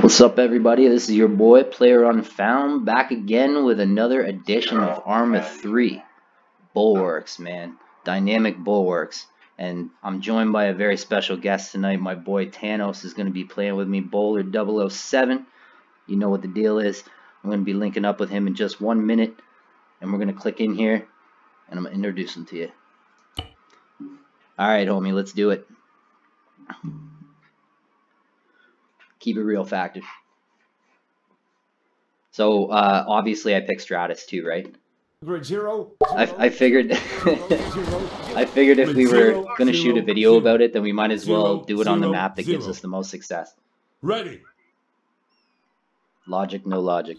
What's up, everybody? This is your boy, Player Unfound, back again with another edition of Arma 3. Bulwarks, man. Dynamic Bulwarks. And I'm joined by a very special guest tonight. My boy Thanos is going to be playing with me, Bowler 007. You know what the deal is. I'm going to be linking up with him in just one minute. And we're going to click in here, and I'm going to introduce him to you. Alright, homie, let's do it. Keep it real factor. So uh, obviously I picked Stratis too, right? Grid zero. I, I figured I figured if we were gonna shoot a video about it, then we might as well do it on the map that gives us the most success. Ready. Logic, no logic.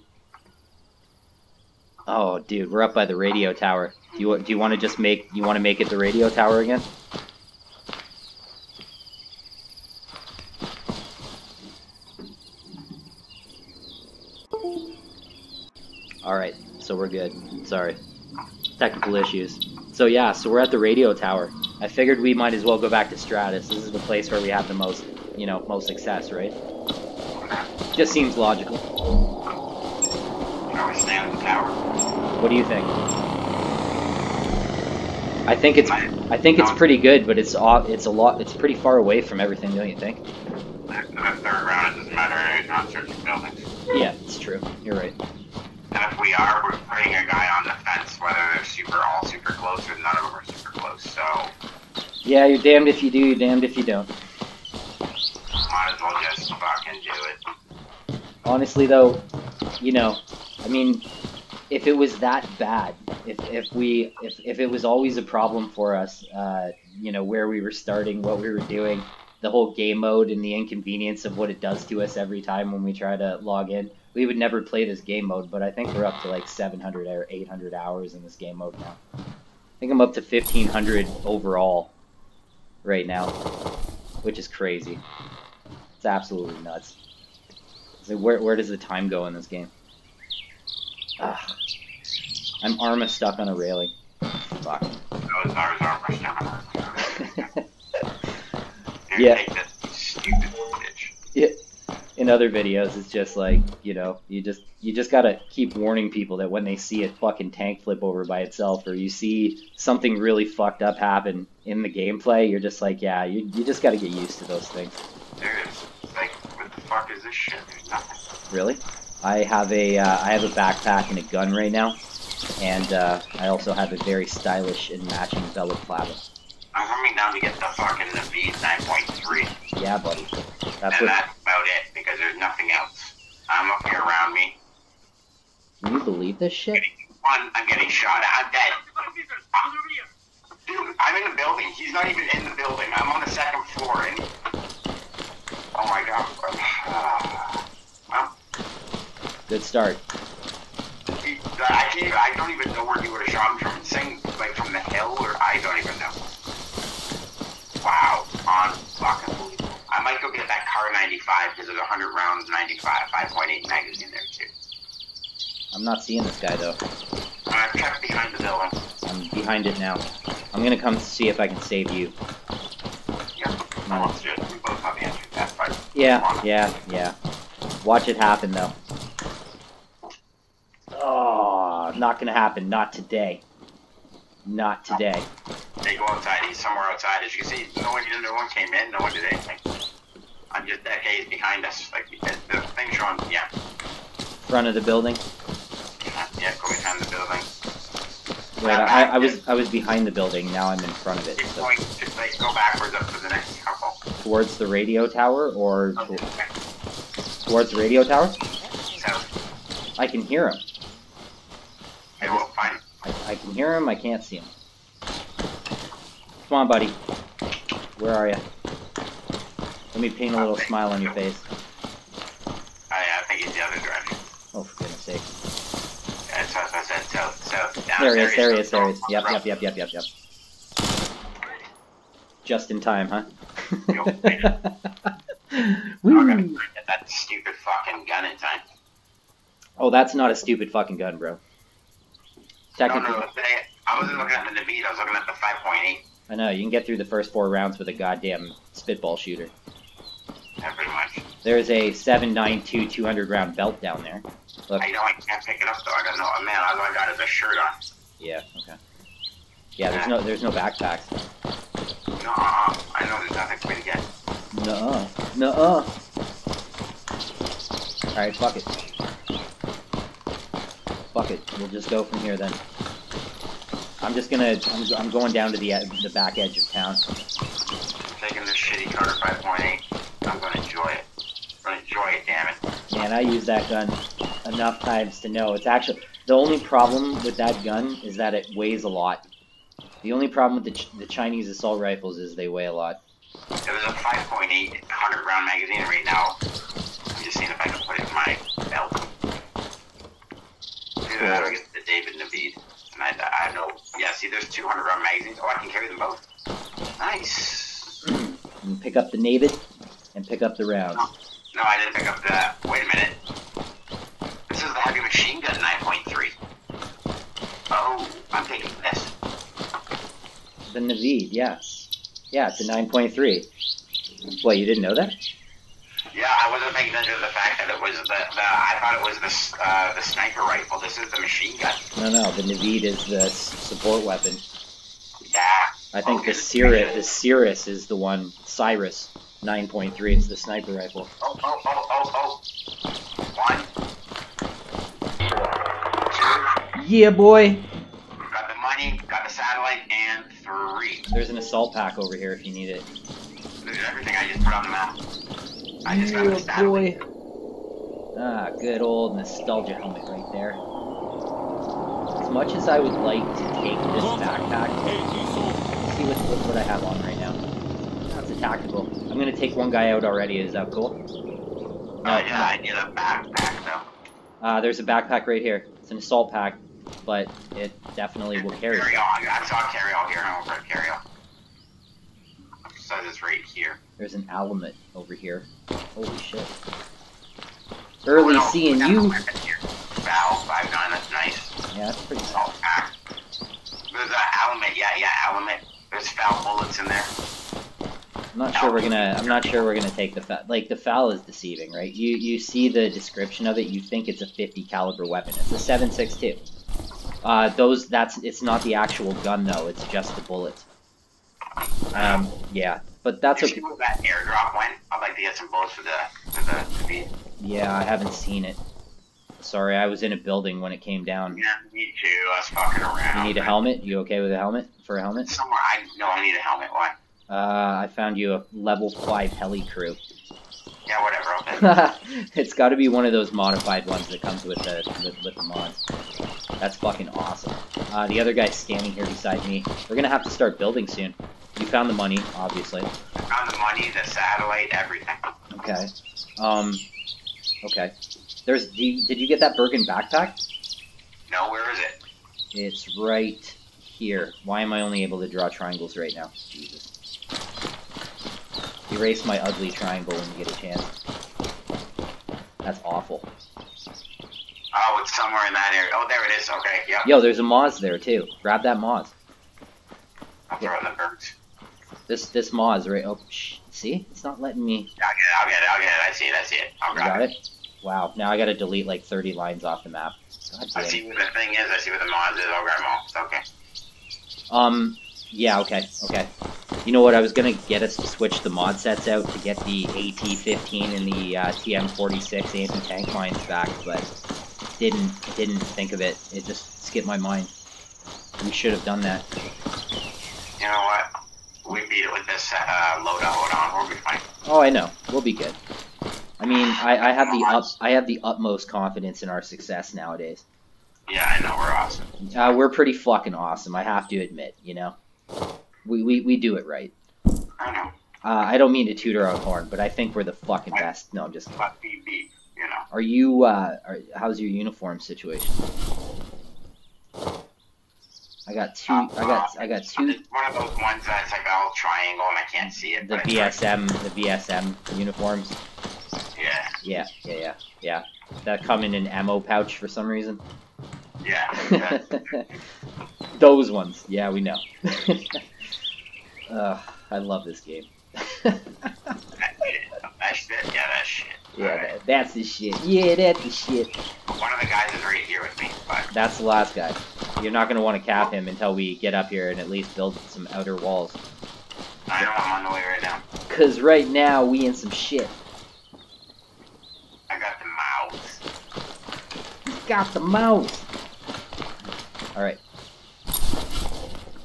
Oh, dude, we're up by the radio tower. Do you do you want to just make you want to make it the radio tower again? Alright, so we're good. Sorry. Technical issues. So yeah, so we're at the radio tower. I figured we might as well go back to Stratis. This is the place where we have the most, you know, most success, right? Just seems logical. Shall we stay on the tower? What do you think? I think it's I think it's pretty good, but it's off, it's a lot it's pretty far away from everything, don't you think? The third round, it doesn't matter. It's eh? not buildings. Yeah, it's true. You're right. We are, we're putting a guy on the fence, whether they're super all super close or none of them are super close. So Yeah, you're damned if you do, you're damned if you don't. might as well just fucking do it. Honestly though, you know, I mean, if it was that bad, if if we if if it was always a problem for us, uh, you know, where we were starting, what we were doing, the whole game mode and the inconvenience of what it does to us every time when we try to log in, we would never play this game mode. But I think we're up to like 700 or 800 hours in this game mode now. I think I'm up to 1500 overall right now, which is crazy. It's absolutely nuts. So where where does the time go in this game? Ah, I'm arma stuck on a railing. Fuck. Those ours are rushed down. Yeah. Take this stupid bitch. Yeah. In other videos, it's just like you know, you just you just gotta keep warning people that when they see a fucking tank flip over by itself, or you see something really fucked up happen in the gameplay, you're just like, yeah, you you just gotta get used to those things. There's like, what the fuck is this shit? There's nothing. Really? I have a uh, I have a backpack and a gun right now, and uh, I also have a very stylish and matching bella balaclava. I'm coming down to get the fucking the V 9.3. Yeah, buddy. That's and that's about it because there's nothing else. I'm looking around me. Can you believe this shit? One, I'm getting shot at. I'm dead. Dude, I'm in the building. He's not even in the building. I'm on the second floor. And oh my god. well, Good start. he, I can't. I don't even know where he would have shot him from. Saying like from the hill, or I don't even know. Wow, unfucking I might go get that CAR-95 because there's 100 rounds 95, 5.8 magazine there too. I'm not seeing this guy though. Uh, I kept behind the building. I'm behind it now. I'm gonna come see if I can save you. Yeah, No. let's do it. We both have the entry pass, Yeah, yeah, yeah. Watch it happen though. Oh, not gonna happen. Not today. Not today. They go outside. He's somewhere outside. As you can see, no one, no one came in. No one did anything. I'm just that guy's behind us. Like the the thing showing. Yeah, Front of the building. yeah, yeah. Go behind the building. Wait, I, I was I was behind the building. Now I'm in front of it. Keep So going. Just like go backwards up to the next couple. towards the radio tower or Okay. towards the radio tower? So I can hear him. I. I, I can hear him. I can't see him. Come on, buddy. Where are you? Let me paint a little smile on your face. Oh, I, I think he's the other direction. Oh, for goodness sake. Yeah, so, so, so, so, so, down There he is, there he is, there he is. Yep, yep, yep, yep, yep, yep. Just in time, huh? Yo, I'm gonna Woo. get that stupid fucking gun in time. Oh, that's not a stupid fucking gun, bro. No, Technically, no, they, I wasn't looking at the Navid, I was looking at the 5.8. I know, you can get through the first four rounds with a goddamn spitball shooter. Yeah, pretty much. There's a 792 200 round belt down there. Look. I know I can't pick it up though. I got no oh, man. All I got is a shirt on. Yeah. Okay. Yeah. There's no there's no backpacks. No, uh, I know there's nothing for me to get. No. -uh. Nuh-uh. Alright, fuck it. Fuck it. We'll just go from here then. I'm just gonna. I'm, I'm going down to the the back edge of town. Taking this shitty Carter 5.8. I'm gonna enjoy it. I'm gonna enjoy it, damn it. Man, I use that gun enough times to know it's actually the only problem with that gun is that it weighs a lot. The only problem with the, Ch- the Chinese assault rifles is they weigh a lot. It was a 5.8 100 round magazine right now. I'm just seeing if I can put it in my. That I get the David Navid. And I, I no. Yeah, see, there's 200 round magazines. Oh, I can carry them both. Nice. And pick up the Navid and pick up the rounds. No, I didn't pick up the. Wait a minute. This is the heavy machine gun 9.3. Oh, I'm taking this. The Navid, yeah. Yeah, it's a 9.3. What, you didn't know that? Yeah, I wasn't paying attention to the fact that it was the. the I thought it was the uh, the sniper rifle. This is the machine gun. No, no, the Navid is the support weapon. Yeah. I think Okay. the Cyrus, the Cyrus is the one. Cyrus 9.3. It's the sniper rifle. Oh, oh, oh, oh, oh. One. Two. Yeah, boy. Got the money, got the satellite, and three. There's an assault pack over here if you need it. This everything I just put on the map. I just got the satellite. Ah, good old nostalgia helmet right there. As much as I would like to take this backpack, let's see what, what, what I have on right now. That's a tactical. I'm gonna take one guy out already. Is that cool? Oh, yeah, I need a backpack, though. Uh, there's a backpack right here. It's an assault pack, but it definitely will carry. Carry on. I saw carry on here. I'm gonna carry on. Says it's right here. There's an Alamut over here. Holy shit. Early Oh, no, seeing you. the. 5 9, that's nice. Yeah, that's pretty. Salt pack. There's an element, yeah, yeah, element. There's foul bullets in there. I'm not sure we're gonna. I'm not sure we're gonna take the foul. Like the foul is deceiving, right? You you see the description of it, you think it's a 50 caliber weapon. It's a 7.62. Uh, those that's it's not the actual gun though. It's just the bullets. Um, yeah, but that's okay. that airdrop went? I'd like to get some bullets for the for the speed. Yeah, I haven't seen it. Sorry, I was in a building when it came down. Yeah, me too. I was fucking around. You need a helmet? You okay with a helmet? For a helmet? Somewhere I know I need a helmet. Why? Uh, I found you a level five heli crew. Yeah, whatever. It's got to be one of those modified ones that comes with the with, with the mods. That's fucking awesome. Uh, the other guy's standing here beside me. We're gonna have to start building soon. You found the money, obviously. I found the money, the satellite, everything. Okay. Um. Okay. There's. You, did you get that Bergen backpack? No, where is it? It's right here. Why am I only able to draw triangles right now? Jesus. Erase my ugly triangle when you get a chance. That's awful. Oh, it's somewhere in that area. Oh, there it is. Okay, yep. Yo, there's a MAAWS there too. Grab that MAAWS. I'll throw in the birds. This this MAAWS right. Oh, shh. See, it's not letting me. I'll get it. I'll get it. I'll get it. I see it. I see it. I'll grab got it. it. Wow. Now I got to delete like 30 lines off the map. God I see what the thing is. I see what the mods is. I'll grab them all. It's okay. Um. Yeah. Okay. Okay. You know what? I was gonna get us to switch the mod sets out to get the AT-15 and the uh, TM-46 anti-tank mines back, but didn't didn't think of it. It just skipped my mind. We should have done that. You know what? We beat it with this uh, loadout. Hold on. We'll be fine. Oh, I know. We'll be good. I mean, I, I have the up I have the utmost confidence in our success nowadays. Yeah, I know. We're awesome. Uh, we're pretty fucking awesome. I have to admit. You know, we we, we do it right. I know. Uh, I don't mean to toot our own horn, but I think we're the fucking best. No, I'm just. Beep beep. You know. Are you? Uh, are, how's your uniform situation? I got two. I got. I got two. One of those ones that's like all triangle and I can't see it. The BSM. The BSM uniforms. Yeah. Yeah. Yeah. Yeah. Yeah. That come in an ammo pouch for some reason. Yeah. yeah. Those ones. Yeah, we know. uh, I love this game. that, that shit. Yeah, that shit. Yeah, Alright. that- that's the shit. Yeah, that's the shit. One of the guys is right here with me, but That's the last guy. You're not gonna want to cap him until we get up here and at least build some outer walls. I know I'm on the way right now. Cause right now we in some shit. I got the mouse. He's got the mouse. All right.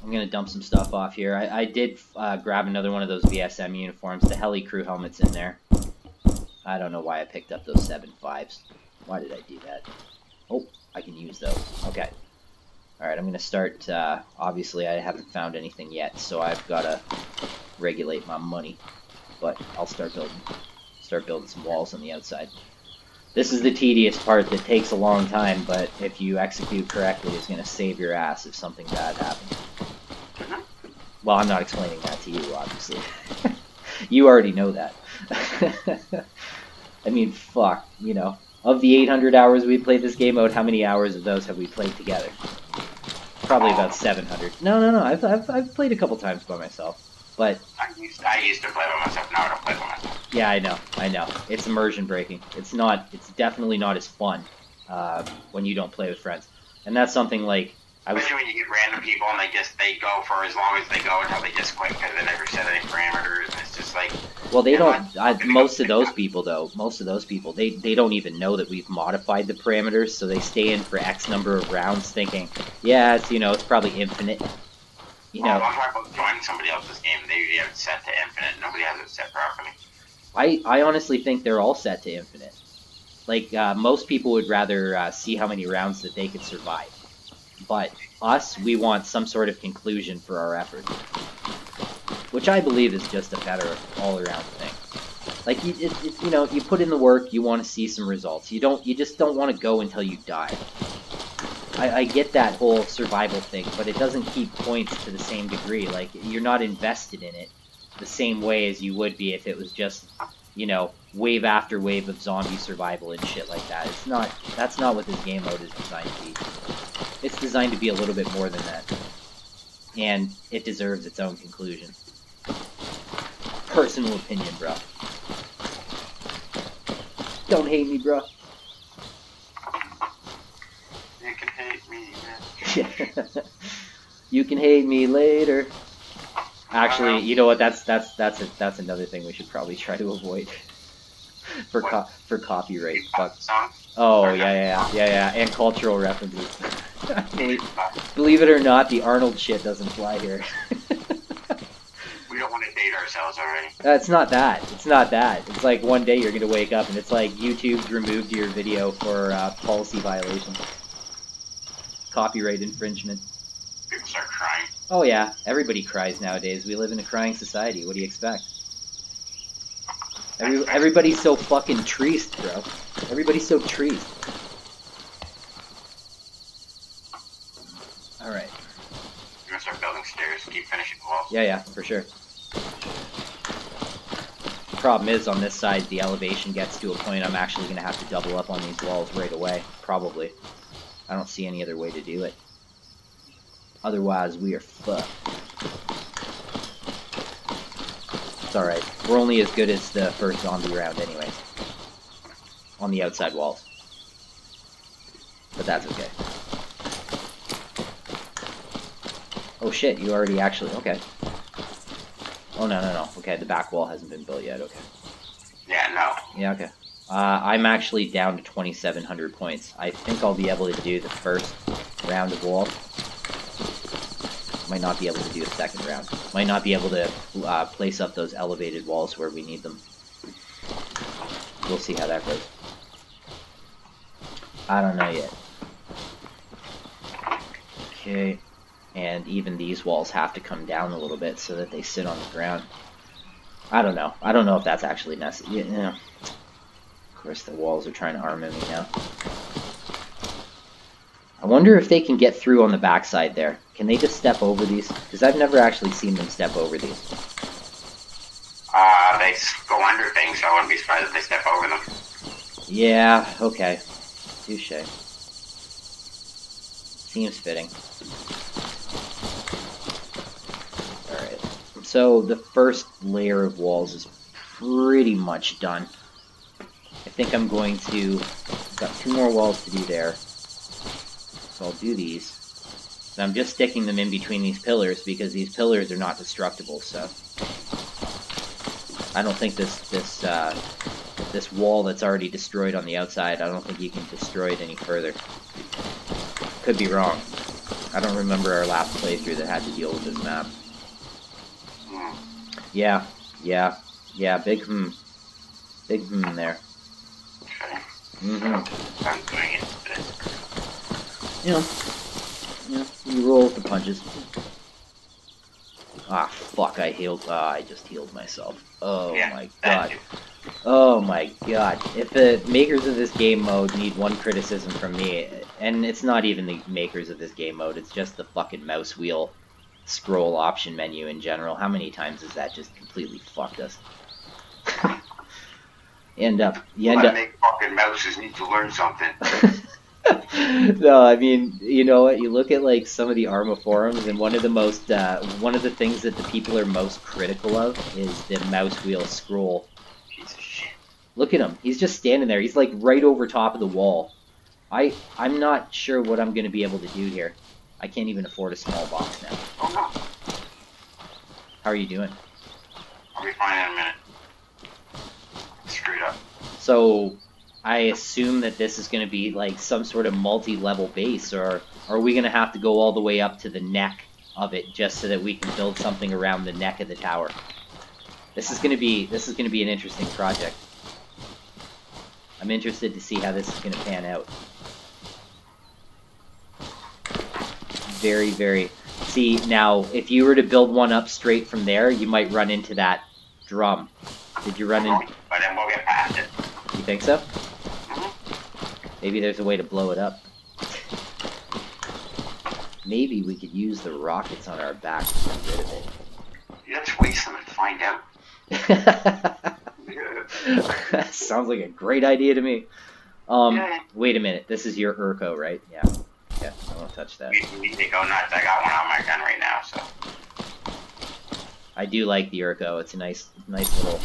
I'm gonna dump some stuff off here. I, I did uh, grab another one of those VSM uniforms. The heli crew helmet's in there. I don't know why I picked up those seven fives. Why did I do that? Oh, I can use those. Okay. All right, I'm gonna start. Uh, obviously, I haven't found anything yet, so I've gotta regulate my money. But I'll start building. Start building some walls on the outside. This is the tedious part that takes a long time, but if you execute correctly, is going to save your ass if something bad happens. Well, I'm not explaining that to you, obviously. you already know that. I mean, fuck, you know. Of the 800 hours we played this game mode, how many hours of those have we played together? Probably about 700. No, no, no, I've, I've, I've played a couple times by myself. But I used, I used to play by myself. Now I don't play by myself. yeah, I know, I know. It's immersion breaking. It's not. It's definitely not as fun uh, when you don't play with friends. And that's something like was. Especially when you get random people and they just they go for as long as they go until they just quit because they never set any parameters and it's just like Well, they don't. I, most of those people, though, most of those people, they they don't even know that we've modified the parameters, so they stay in for X number of rounds, thinking, yeah, it's you know, it's probably infinite. You know, I'm talking about joining somebody else's game. They have it set to infinite. Nobody has it set properly. I I honestly think they're all set to infinite. Like uh, most people would rather uh, see how many rounds that they could survive, but us, we want some sort of conclusion for our effort, which I believe is just a better all-around thing. Like you, it, it, you know, you put in the work, you want to see some results. You don't, you just don't want to go until you die. I, I get that whole survival thing, but it doesn't keep points to the same degree. Like you're not invested in it the same way as you would be if it was just you know, wave after wave of zombie survival and shit like that. It's not, that's not what this game mode is designed to be. It's designed to be a little bit more than that. And it deserves its own conclusion. Personal opinion, bro. Don't hate me, bro. You can hate me, man. you can hate me later. Actually, you know what? That's that's that's a, that's another thing we should probably try to avoid for co- for copyright. Fuck. Oh yeah, yeah, yeah, yeah, yeah, and cultural references. believe, believe it or not, the Arnold shit doesn't fly here. We don't want to date ourselves already. Uh, it's not that. It's not that. It's like one day you're gonna wake up and it's like YouTube's removed your video for uh, policy violation, copyright infringement. People start crying. Oh yeah, everybody cries nowadays. We live in a crying society. What do you expect? Every, everybody's so fucking triste, bro. Everybody's so triste. All right. We're gonna start building stairs. Keep finishing walls. Yeah, yeah, for sure. Problem is, on this side, the elevation gets to a point I'm actually going to have to double up on these walls right away. Probably. I don't see any other way to do it. Otherwise, we are fucked. Alright. We're only as good as the first zombie round anyway. On the outside walls. But that's okay. Oh shit, you already actually... Okay. Oh, no, no, no. Okay, the back wall hasn't been built yet. Okay. Yeah, no. Yeah, okay. Uh, I'm actually down to 2,700 points. I think I'll be able to do the first round of wall. Might not be able to do a second round. Might not be able to uh, place up those elevated walls where we need them. We'll see how that goes. I don't know yet. Okay. And even these walls have to come down a little bit so that they sit on the ground. I don't know. I don't know if that's actually necessary. Of course, the walls are trying to arm me now. I wonder if they can get through on the backside there. Can they just step over these? Because I've never actually seen them step over these. Uh, they go under things, so I wouldn't be surprised if they step over them. Yeah, okay. Touche. Seems fitting. Alright. So the first layer of walls is pretty much done. I think I'm going to. I've got two more walls to do there. So I'll do these. And I'm just sticking them in between these pillars because these pillars are not destructible, so. I don't think this this uh, this wall that's already destroyed on the outside, I don't think you can destroy it any further. Could be wrong. I don't remember our last playthrough that had to deal with this map. Yeah, yeah, yeah, big hmm. Big hmm there. Okay. Mm-hmm. I'm doing it. But You know, you know, you roll with the punches. Ah, fuck, I healed, ah, I just healed myself. Oh yeah, my god. Oh my god. If the makers of this game mode need one criticism from me, and it's not even the makers of this game mode, it's just the fucking mouse wheel scroll option menu in general. How many times has that just completely fucked us? end up, you end Well, up. Make fucking mouses need to learn something. no, I mean, you know what? You look at like some of the Arma forums, and one of the most, uh, one of the things that the people are most critical of is the mouse wheel scroll. Piece of shit. Look at him. He's just standing there. He's like right over top of the wall. I I'm not sure what I'm gonna be able to do here. I can't even afford a small box now. Oh no. How are you doing? I'll be fine in a minute. Screwed up. So I assume that this is gonna be like some sort of multi-level base, or are we gonna have to go all the way up to the neck of it just so that we can build something around the neck of the tower? This is gonna be this is gonna be an interesting project. I'm interested to see how this is gonna pan out. Very, very. See now, if you were to build one up straight from there, you might run into that drum. Did you run in? But then we'll get past it. You think so? Maybe there's a way to blow it up. Maybe we could use the rockets on our back to get rid of it. Let's waste them and find out. Sounds like a great idea to me. Um, Yeah. wait a minute. This is your Arco, right? Yeah. Yeah, I won't touch that. We need to go nuts. I got one on my gun right now, so. I do like the Arco. It's a nice, nice little.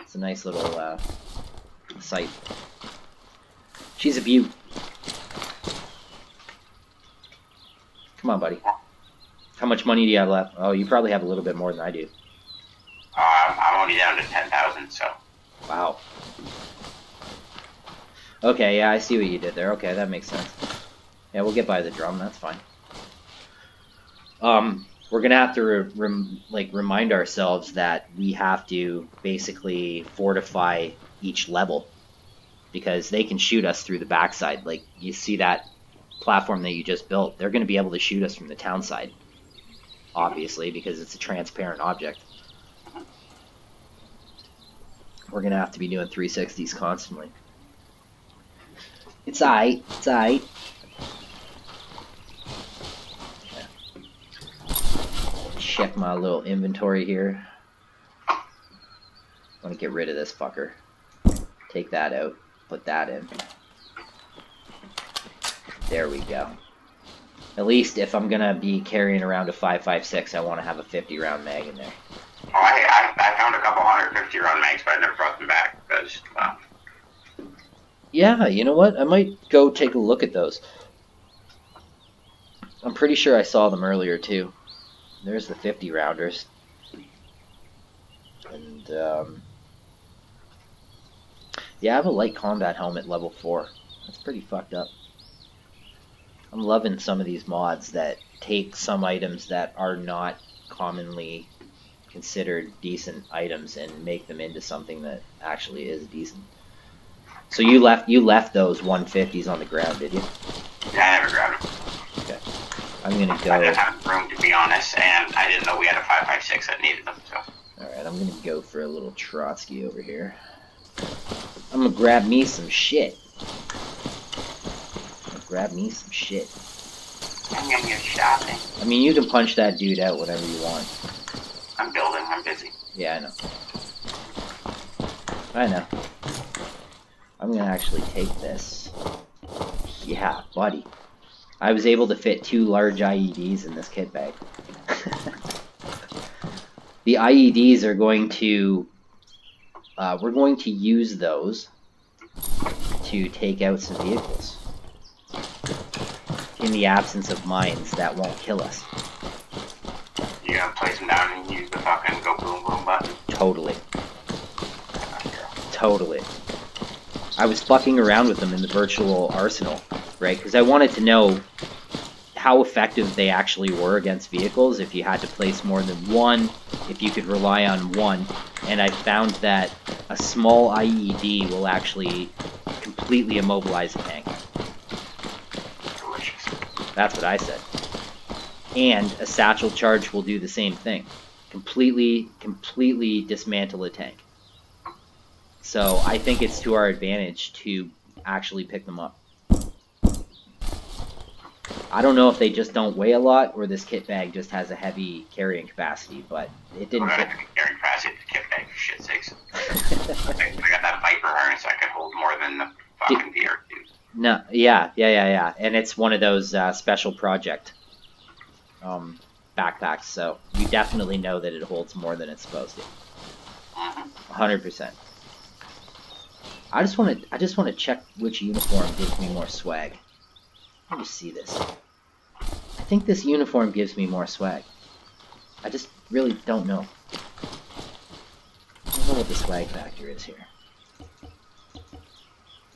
It's a nice little uh, site. She's a beaut. Come on, buddy. How much money do you have left? Oh, you probably have a little bit more than I do. Um, I'm only down to 10,000, so. Wow. Okay, yeah, I see what you did there. Okay, that makes sense. Yeah, we'll get by the drum. That's fine. Um, we're gonna have to re- rem- like remind ourselves that we have to basically fortify each level because they can shoot us through the backside. Like you see that platform that you just built, they're gonna be able to shoot us from the town side, obviously because it's a transparent object. We're gonna have to be doing 360s constantly. It's alright. It's alright. Check my little inventory here. I want to get rid of this fucker. Take that out. Put that in. There we go. At least if I'm gonna be carrying around a 5.56, I want to have a 50 round mag in there. Oh, I, I, I found a couple 150 round mags, but I never brought them back because, well, Yeah, you know what? I might go take a look at those. I'm pretty sure I saw them earlier too. There's the 50 rounders. And um Yeah, I have a light combat helmet level 4. That's pretty fucked up. I'm loving some of these mods that take some items that are not commonly considered decent items and make them into something that actually is decent. So you left you left those 150s on the ground, did you? yeah, I never grabbed them. I'm gonna go. I didn't have room to be honest, and I didn't know we had a 556 that needed them, so. All right, I'm gonna go for a little Trotsky over here. I'm gonna grab me some shit. Grab me some shit. I'm gonna get shopping. I mean, you can punch that dude out whenever you want. I'm building, I'm busy. Yeah, I know. I know. I'm gonna actually take this. Yeah, buddy. I was able to fit two large IEDs in this kit bag. the IEDs are going to. Uh, we're going to use those to take out some vehicles. In the absence of mines that won't kill us. You gonna place them down and use the fucking go boom boom button? Totally. Totally. I was fucking around with them in the virtual arsenal, right? Because I wanted to know how effective they actually were against vehicles, if you had to place more than one, if you could rely on one. And I found that a small IED will actually completely immobilize a tank. Delicious. That's what I said. And a satchel charge will do the same thing. Completely, completely dismantle a tank. So I think it's to our advantage to actually pick them up. I don't know if they just don't weigh a lot or this kit bag just has a heavy carrying capacity, but it didn't. Fit- gonna carry past it to kit bag for shit's sakes. I I got that Viper harness that could hold more than the fucking VR2. No, yeah, yeah, yeah, yeah, and it's one of those uh, special project um, backpacks, so you definitely know that it holds more than it's supposed to. Mhm. hundred percent. I just want to. I just want to check which uniform gives me more swag. Let me see this. I think this uniform gives me more swag. I just really don't know. I don't know what the swag factor is here.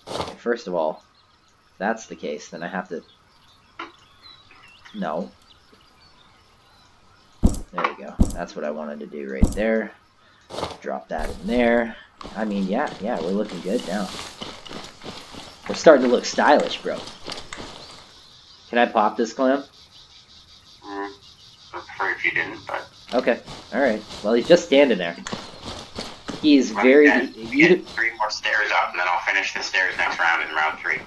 Okay, First of all, if that's the case, then I have to. No. There we go. That's what I wanted to do right there. Drop that in there. I mean, yeah, yeah, we're looking good now. We're starting to look stylish, bro. Can I pop this clam? Mm, I'd prefer if you didn't, but Okay, alright. Well, he's just standing there. He's Well, very. yeah, You, get three more stairs up, and then I'll finish the stairs next round in round three.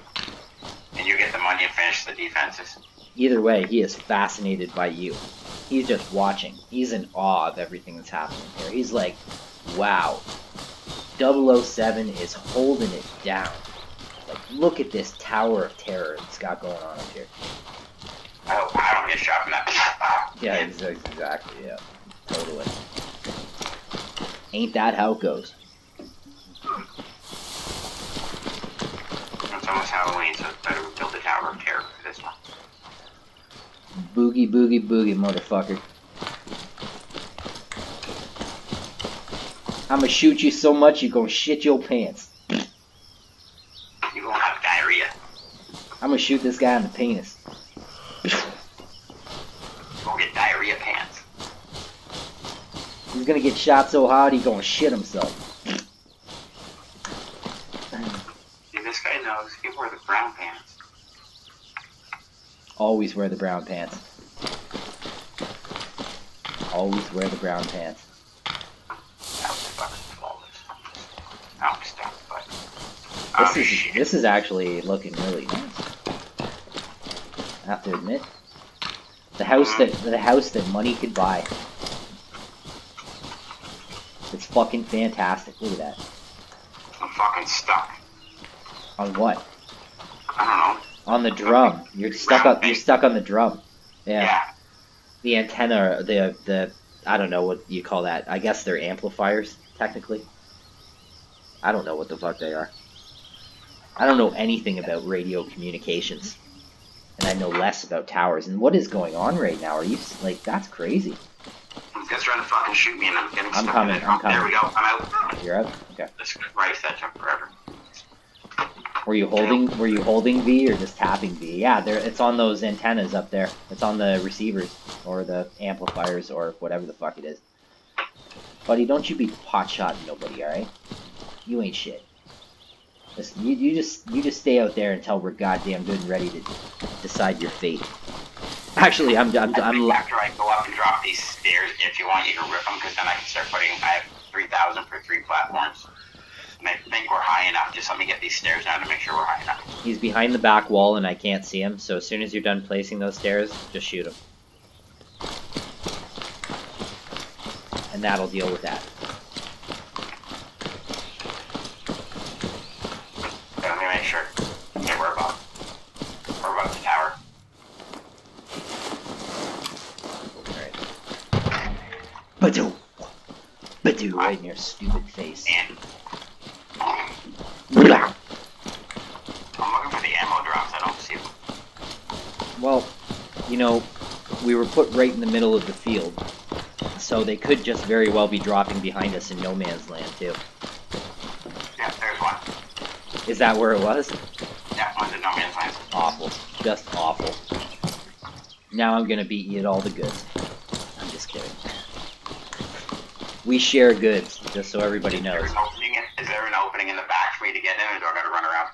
And you get the money and finish the defenses. either way, he is fascinated by you. He's just watching. He's in awe of everything that's happening here. He's like, wow, 007 is holding it down. Like, look at this tower of terror it's got going on up here. I hope I don't get shot from that. Yeah, ex- exactly, yeah. Totally. Ain't that how it goes? It's almost Halloween, so it's better we build a tower of terror for this one. Boogie, boogie, boogie, motherfucker. I'ma shoot you so much you gonna shit your pants. You gonna have diarrhea. I'm gonna shoot this guy in the penis. Gonna get diarrhea pants. He's gonna get shot so hard he's gonna shit himself. See, this guy knows. He wore the brown pants. Always wear the brown pants. Always wear the brown pants. That was fucking flawless. I'm stuck, but. This oh, is shit. this is actually looking really nice. I have to admit. The house mm-hmm. that the house that money could buy. It's fucking fantastic. Look at that. I'm fucking stuck. On what? I don't know. On the drum. You're stuck up. You're stuck on the drum. Yeah. Yeah. The antenna. The the. I don't know what you call that. I guess they're amplifiers technically. I don't know what the fuck they are. I don't know anything about radio communications, and I know less about towers. And what is going on right now? Are you like that's crazy? He's just trying to fucking shoot me, and I'm getting I'm stuck coming. I'm Oh, There coming. we go. I'm out. You're up. Okay. This rice that took forever. Were you holding? Were you holding V or just tapping V? Yeah, there. It's on those antennas up there. It's on the receivers or the amplifiers or whatever the fuck it is. Buddy, don't you be pot shotting nobody, all right? You ain't shit. Just, you, you just you just stay out there until we're goddamn good and ready to decide your fate. Actually, I'm I'm I I'm, after I go up and drop these stairs, if you want, you can rip them, because then I can start putting. I have 3,000 for three platforms. And I think we're high enough. Just let me get these stairs down to make sure we're high enough. he's behind the back wall and I can't see him. So as soon as you're done placing those stairs, just shoot him, and that'll deal with that. Badoo. Badoo. Right in your stupid face. And I'm looking for the ammo drops. I don't see them. Well, you know, we were put right in the middle of the field, so they could just very well be dropping behind us in no man's land too. Yeah, there's one. Is that where it was? Yeah, one's in no man's land. Awful. Just awful. Now I'm gonna beat you at all the goods. I'm just kidding. We share goods, just so everybody Is there knows. opening is there an opening in the back for me to get in, or do I gotta run around?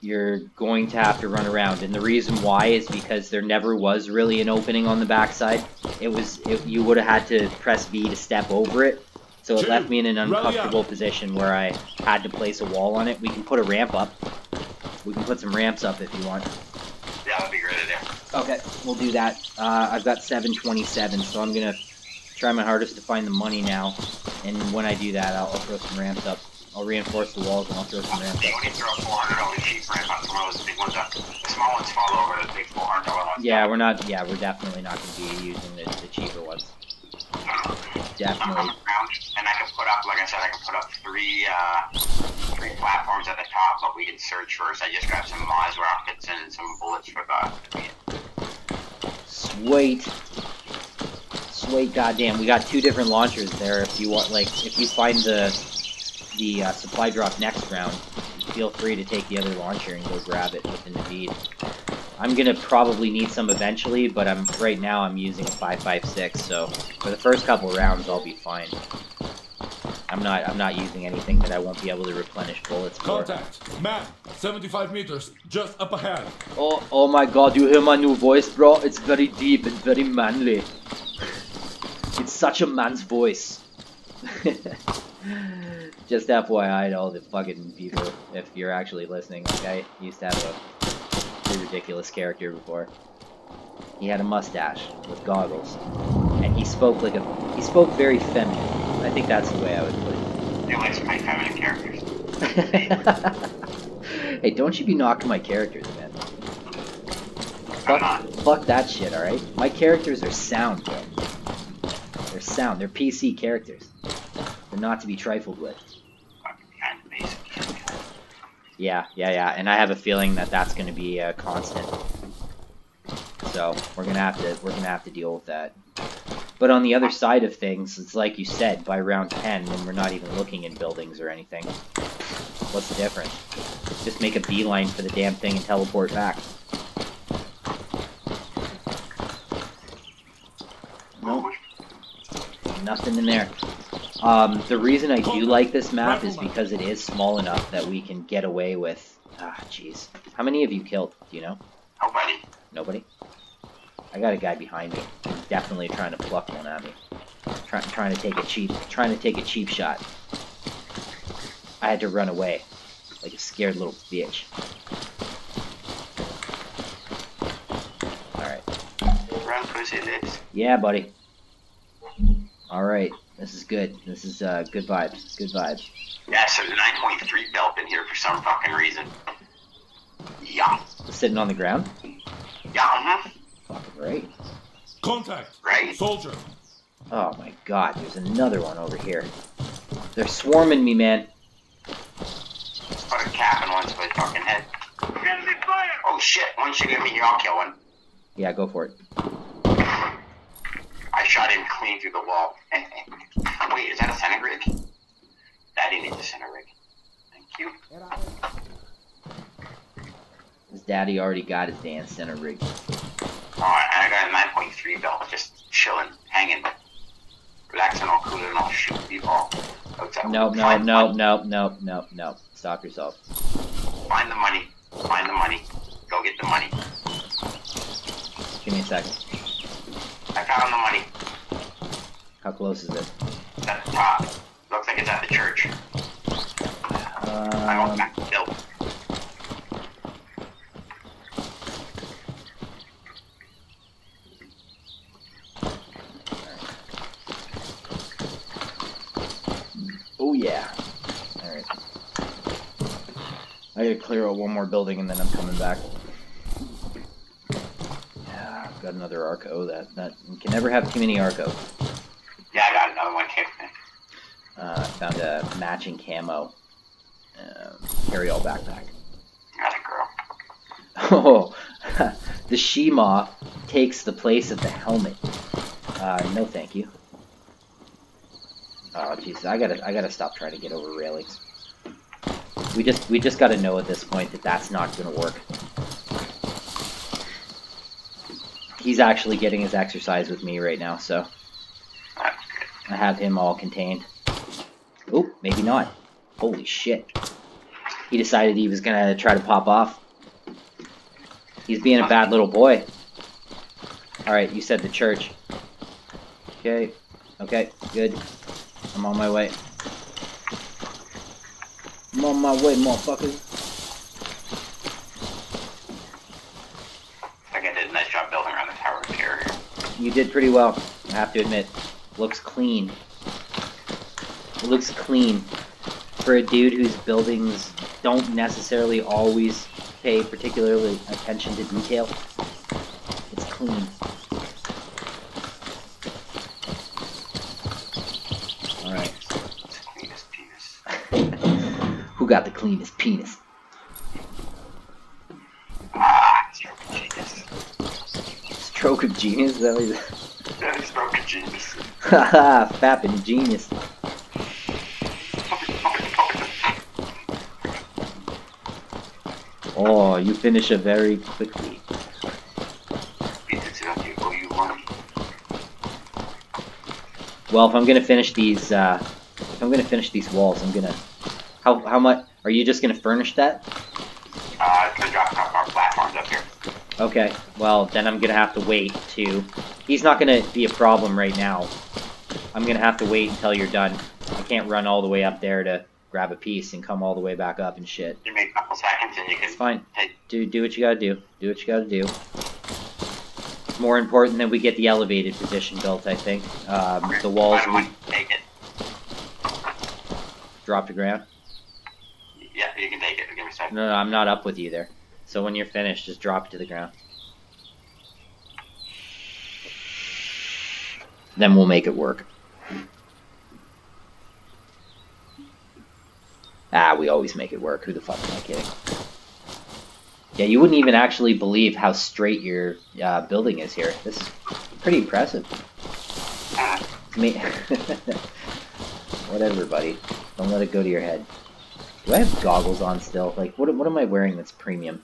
You're going to have to run around, and the reason why is because there never was really an opening on the backside. It was it, you would have had to press V to step over it, so it Two, left me in an uncomfortable position where I had to place a wall on it. We can put a ramp up. We can put some ramps up if you want. Yeah, that'd be great idea. Okay, we'll do that. Uh, I've got 727, so I'm gonna try my hardest to find the money now. And when I do that, I'll, I'll throw some ramps up. I'll reinforce the walls and I'll throw some ramps You up. only throw 400 over cheap ramp on some of big ones. Up. The small ones fall over, the big 400 ones. Yeah, we're not. Yeah, we're definitely not gonna be using the, the cheaper ones. Definitely. and I can put up, like I said, I can put up three, uh, three platforms at the top, but we can search first. I just got some MAAWS rockets and some bullets for the. Sweet. Sweet goddamn. We got two different launchers there. If you want, like, if you find the the uh, supply drop next round, feel free to take the other launcher and go grab it with the Navid. I'm gonna probably need some eventually, but I'm right now I'm using a 5.56, so for the first couple rounds I'll be fine. I'm not I'm not using anything that I won't be able to replenish bullets for. Contact. Man, 75 meters, just up ahead. Oh, oh my god, you hear my new voice, bro? It's very deep and very manly. It's such a man's voice. Just FYI to all the fucking people, if you're actually listening, like I used to have a pretty ridiculous character before. He had a mustache with goggles, and he spoke like a he spoke very feminine. I think that's the way I would put it. They like my feminine characters. hey, don't you be knocking my characters, man. Fuck, fuck that shit, alright? My characters are sound, bro. They're sound. They're PC characters. They're not to be trifled with. Yeah, yeah, yeah. And I have a feeling that that's going to be a constant. So we're gonna have to we're gonna have to deal with that. But on the other side of things, it's like you said, by round 10, when we're not even looking in buildings or anything, what's the difference? Just make a beeline for the damn thing and teleport back. Nope. Nothing in there. Um, the reason I do like this map is because it is small enough that we can get away with. Ah, jeez. How many have you killed? Do you know? Nobody. Nobody. I got a guy behind me. He's definitely trying to pluck one at me. Trying, trying to take a cheap, trying to take a cheap shot. I had to run away, like a scared little bitch. All right. Run pussy lips. Yeah, buddy. All right. This is good. This is uh, good vibes. Good vibes. Yes, there's a 9.3 belt in here for some fucking reason. Yeah. Sitting on the ground. Yeah, uh-huh. Fucking right. Contact. Right? Soldier. Oh my god, there's another one over here. They're swarming me, man. Let's put a cap in one's fucking head. Oh shit, one should get me here, I'll kill one. Yeah, go for it. I shot him clean through the wall. Wait, is that a center rig? Daddy needs a center rig. Thank you. His daddy already got his dance center rig. Alright, and I got a 9.3 belt, just chilling, hanging, relaxing, all cool and all shoot people. Outside. No, no, Find no, money. no, no, no, no. Stop yourself. Find the money. Find the money. Go get the money. Give me a second. I found the money. How close is it? It's at the top. Looks like it's at the church. I won't Um, back the oh yeah. Alright. I gotta clear out one more building and then I'm coming back. Got another Arco. That, that, you can never have too many Arco. Yeah, I got another one here. Uh, I found a matching camo. Um, carry all backpack. Got a girl. Oh, the Shima takes the place of the helmet. Uh, no, thank you. Oh Jesus, I gotta, I gotta stop trying to get over railings. We just, we just gotta know at this point that that's not gonna work. He's actually getting his exercise with me right now, so I have him all contained. Oh, maybe not. Holy shit. He decided he was gonna try to pop off. He's being a bad little boy. Alright, you said the church. Okay. Okay, good. I'm on my way. I'm on my way, motherfuckers. I think I did a nice job building around the tower carrier. You did pretty well, I have to admit. Looks clean. It looks clean. For a dude whose buildings don't necessarily always pay particularly attention to detail, it's clean. Alright. Cleanest penis. Who got the cleanest penis? Ah, stroke of genius. Genius? Is that what he's- Yeah, of genius. Haha, fapping genius. Oh, you finish it very quickly. It's about you. You want Well, if I'm gonna finish these, uh, if I'm gonna finish these walls, I'm gonna. How how much are you just gonna furnish that? Uh, it's gonna drop a couple more platforms up here. Okay. Well, then I'm gonna have to wait to. He's not gonna be a problem right now. I'm gonna have to wait until you're done. I can't run all the way up there to grab a piece and come all the way back up and shit. You make a couple seconds and you can It's fine. Do do what you gotta do. Do what you gotta do. It's more important that we get the elevated position built. I think. Um, the walls Why we don't we take it? drop to ground. Yeah, you can take it. Give me a second. No, no, I'm not up with you there. So when you're finished, just drop it to the ground. Then we'll make it work. Ah, we always make it work. Who the fuck am I kidding? Yeah, you wouldn't even actually believe how straight your uh, building is here. This is pretty impressive. Uh, Me. Whatever, buddy. Don't let it go to your head. Do I have goggles on still? Like, what, what am I wearing that's premium?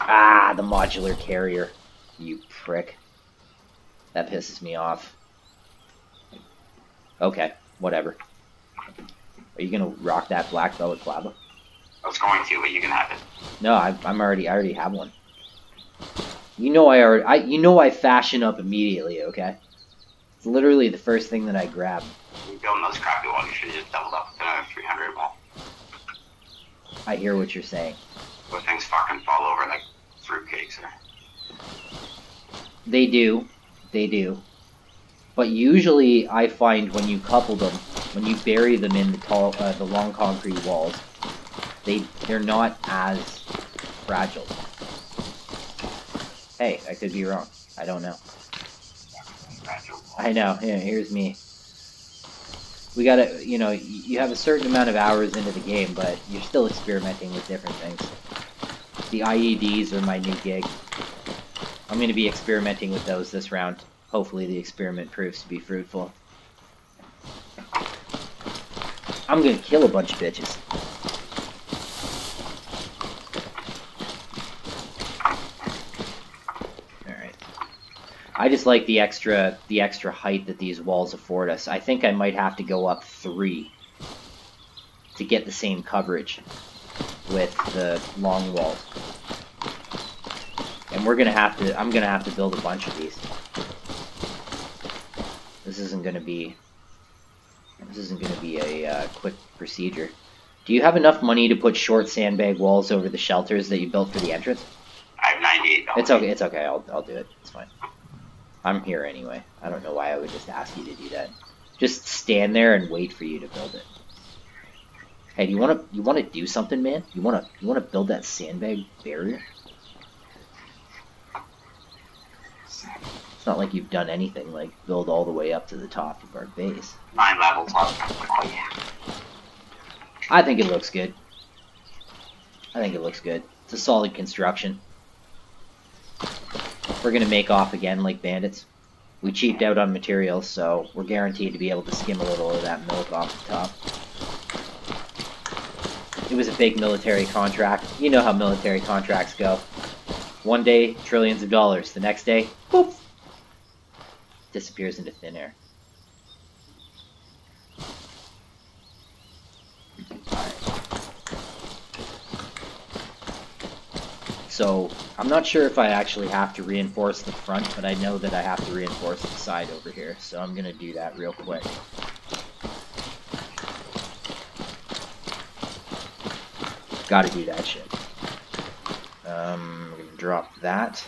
Ah, the modular carrier. You prick. That pisses me off. Okay, whatever. Are you gonna rock that black velvet flabba? I was going to, but you can have it. No, I, I'm already. I already have one. You know I already. I you know I fashion up immediately. Okay. It's literally the first thing that I grab. You building those crappy walls, you should have just doubled up with another 300 wall. I hear what you're saying. Those things fucking fall over like fruitcakes. Or... They do, they do. But usually, I find when you couple them, when you bury them in the tall, uh, the long concrete walls, they they're not as fragile. Hey, I could be wrong. I don't know. I know. Yeah, here's me. We gotta, you know, you have a certain amount of hours into the game, but you're still experimenting with different things. The IEDs are my new gig. I'm gonna be experimenting with those this round. Hopefully, the experiment proves to be fruitful. I'm gonna kill a bunch of bitches. Just like the extra the extra height that these walls afford us. I think I might have to go up three to get the same coverage with the long walls. And we're gonna have to I'm gonna have to build a bunch of these. This isn't gonna be this isn't gonna be a uh, quick procedure. Do you have enough money to put short sandbag walls over the shelters that you built for the entrance? I have 98 dollars. It's okay. It's okay. I'll I'll do it. It's fine. I'm here anyway. I don't know why I would just ask you to do that. Just stand there and wait for you to build it. Hey, do you want to you want to do something, man? You want to you want to build that sandbag barrier? It's not like you've done anything like build all the way up to the top of our base. Nine levels up. Oh yeah. I think it looks good. I think it looks good. It's a solid construction. We're gonna make off again like bandits. We cheaped out on materials, so we're guaranteed to be able to skim a little of that milk off the top. It was a big military contract. You know how military contracts go. One day, trillions of dollars. The next day, poof, disappears into thin air. So, I'm not sure if I actually have to reinforce the front, but I know that I have to reinforce the side over here, so I'm gonna do that real quick. Gotta do that shit. Um, drop that.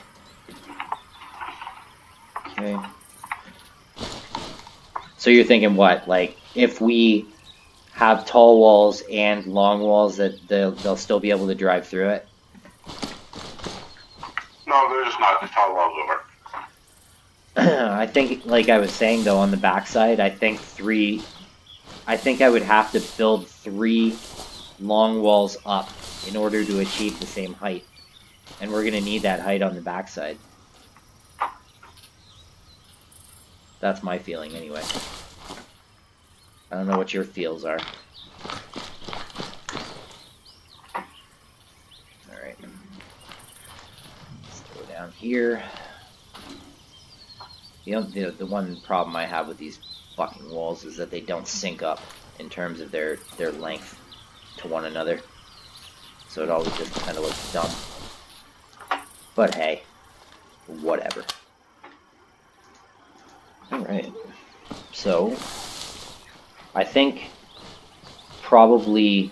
Okay. So you're thinking what? Like, if we have tall walls and long walls, that they'll, they'll still be able to drive through it? No, over. I think, like I was saying though, on the backside, I think three. I think I would have to build three long walls up in order to achieve the same height, and we're gonna need that height on the backside. That's my feeling, anyway. I don't know what your feels are. Alright. Let's go down here. The, the the one problem I have with these fucking walls is that they don't sync up in terms of their their length to one another. So it always just kind of looks dumb. But hey, whatever. All right. So I think probably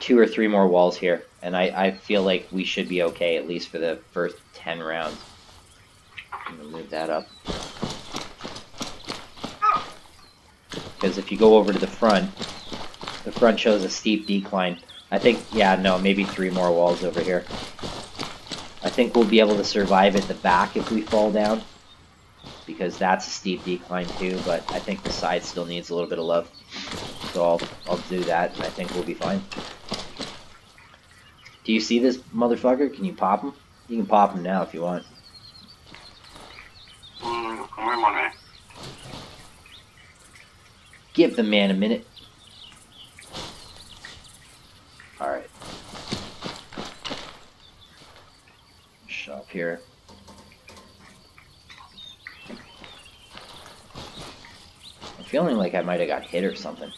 two or three more walls here, and I, I feel like we should be okay at least for the first ten rounds. I'm gonna move that up. Because if you go over to the front, the front shows a steep decline. I think, yeah, no, maybe three more walls over here. I think we'll be able to survive at the back if we fall down. Because that's a steep decline too, but I think the side still needs a little bit of love. So I'll, I'll do that, and I think we'll be fine. Do you see this motherfucker? Can you pop him? You can pop him now if you want. Mm, wait one minute. Give the man a minute. Alright. Shop here. I'm feeling like I might have got hit or something.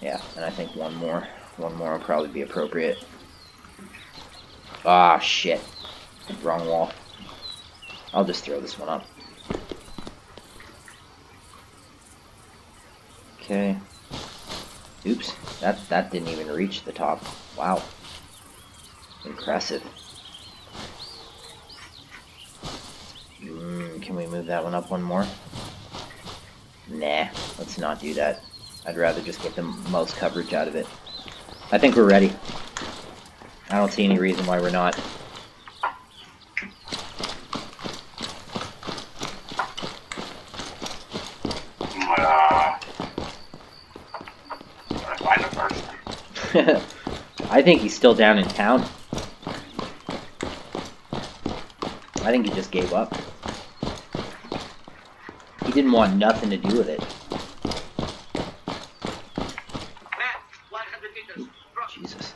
Yeah, and I think one more. One more will probably be appropriate. Ah, shit. Wrong wall. I'll just throw this one up. Okay. Oops. That that didn't even reach the top. Wow. Impressive. Mm, can we move that one up one more? Nah, let's not do that. I'd rather just get the most coverage out of it. I think we're ready. I don't see any reason why we're not. I think he's still down in town. I think he just gave up. He didn't want nothing to do with it. Jesus.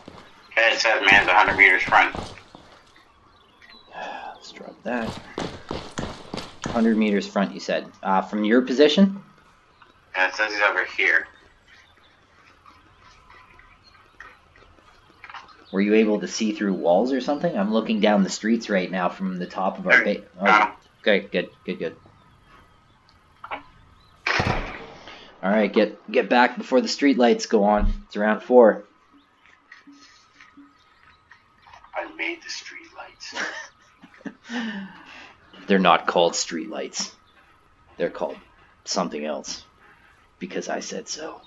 It says man's 100 meters front. Let's drop that. 100 meters front, you said. Uh, from your position? And it says he's over here. Were you able to see through walls or something? I'm looking down the streets right now from the top of our base. Him. Okay, good, good, good. All right, get get back before the street lights go on. It's around four. I made the street lights. They're not called street lights. They're called something else because I said so.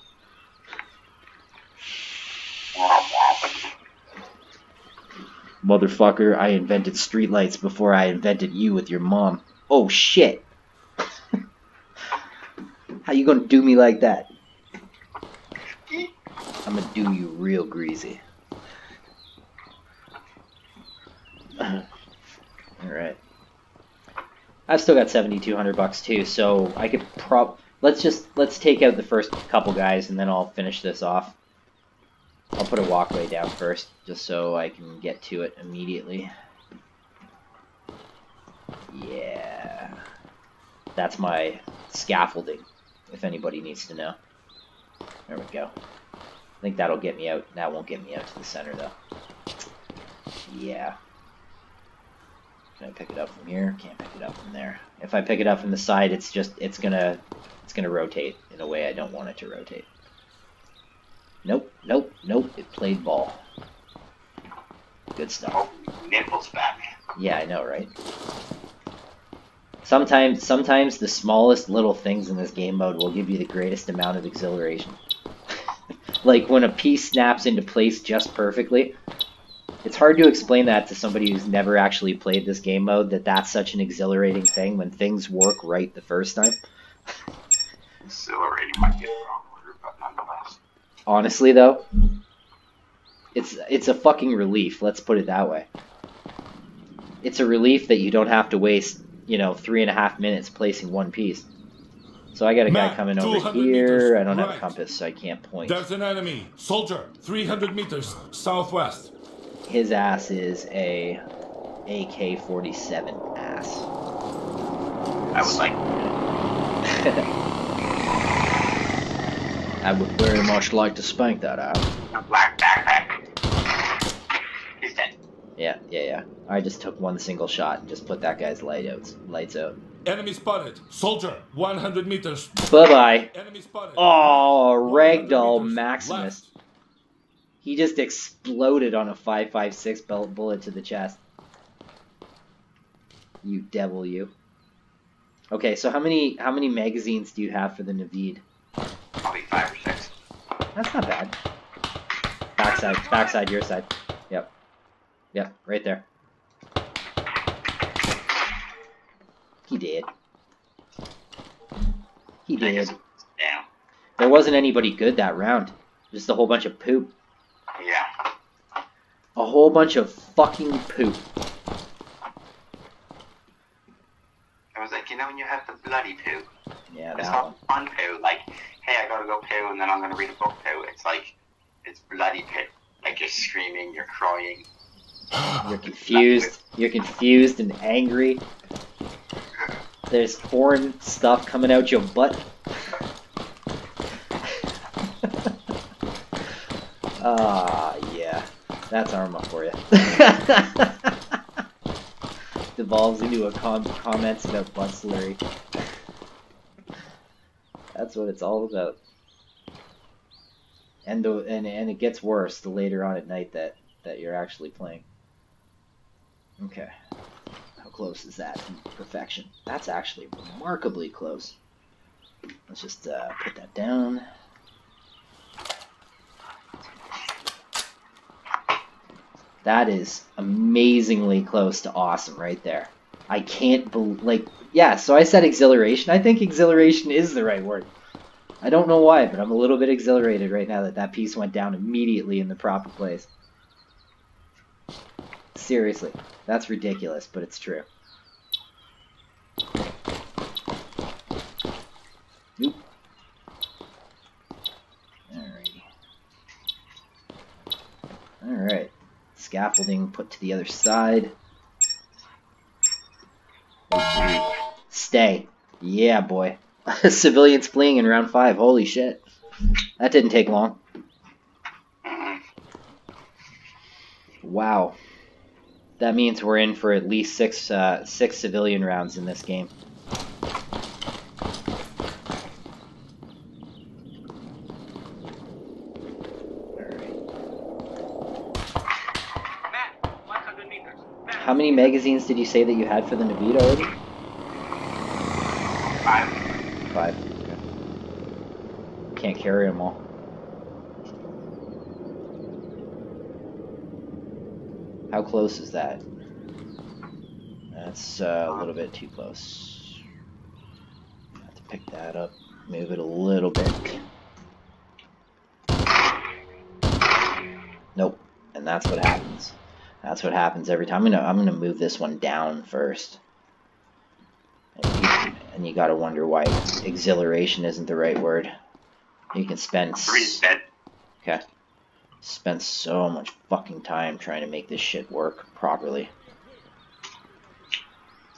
Motherfucker, I invented streetlights before I invented you with your mom. Oh shit. How you gonna do me like that? Hmm? I'm gonna do you real greasy. Alright. I've still got 7200 bucks too, so I could prob let's just let's take out the first couple guys and then I'll finish this off. I'll put a walkway down first just so I can get to it immediately. Yeah. That's my scaffolding if anybody needs to know. There we go. I think that'll get me out. That won't get me out to the center though. Yeah. Can I pick it up from here? Can't pick it up from there. If I pick it up from the side, it's just, it's gonna, it's gonna rotate in a way I don't want it to rotate. Nope, nope, nope, it played ball. Good stuff. Oh, nipples back. Yeah, I know, right? Sometimes, sometimes the smallest little things in this game mode will give you the greatest amount of exhilaration. like when a piece snaps into place just perfectly, it's hard to explain that to somebody who's never actually played this game mode that that's such an exhilarating thing when things work right the first time. Exhilarating might be the wrong word, but nonetheless. Honestly, though, it's it's a fucking relief. Let's put it that way. It's a relief that you don't have to waste, you know, three and a half minutes placing one piece. So I got a guy coming over 200 here. meters, I don't have a compass, so I can't point. There's an enemy. Soldier, 300 meters southwest. His ass is a AK-47 ass. I was like, I would very much like to spank that out. a black backpack. He's dead. Yeah, yeah, yeah. I just took one single shot and just put that guy's light out, lights out. Enemy spotted. Soldier, 100 meters. Bye bye. Enemy spotted. Oh, ragdoll Maximus. left. He just exploded on a 556 belt bullet to the chest. You devil, you. Okay, so how many how many magazines do you have for the Navid? Probably five or six. That's not bad. Backside, backside, your side. Yep. Yep, right there. He did. He did. Damn. There wasn't anybody good that round. Just a whole bunch of poop. Yeah. A whole bunch of fucking poop. I was like, you know when you have the bloody poo? Yeah, It's one. not fun poo. Like, hey, I gotta go poo and then I'm gonna read a book poo. It's like, it's bloody poo. Like you're screaming, you're crying. You're confused. You're confused and angry. There's foreign stuff coming out your butt. Ah, yeah. That's Arma for you. Devolves into a com- comments about butt slurry. That's what it's all about. And the and and it gets worse the later on at night that that you're actually playing. Okay. How close is that to perfection? That's actually remarkably close. Let's just uh, put that down. That is amazingly close to awesome right there. I can't believe, like, yeah, so I said exhilaration. I think exhilaration is the right word. I don't know why, but I'm a little bit exhilarated right now that that piece went down immediately in the proper place. Seriously, that's ridiculous, but it's true. Alright. Scaffolding put to the other side. Stay. Yeah, boy. Civilians fleeing in round five. Holy shit. That didn't take long. Wow. That means we're in for at least six uh, six civilian rounds in this game. Alright. Matt, 100 meters. Matt. How many magazines did you say that you had for the Navid already? Five. Five. Okay. Can't carry them all. How close is that? That's uh, a little bit too close. Have to pick that up, move it a little bit. Nope. And that's what happens. That's what happens every time. I'm gonna I'm gonna move this one down first. And you, and you gotta wonder why exhilaration isn't the right word. You can spend okay. Spend so much fucking time trying to make this shit work properly.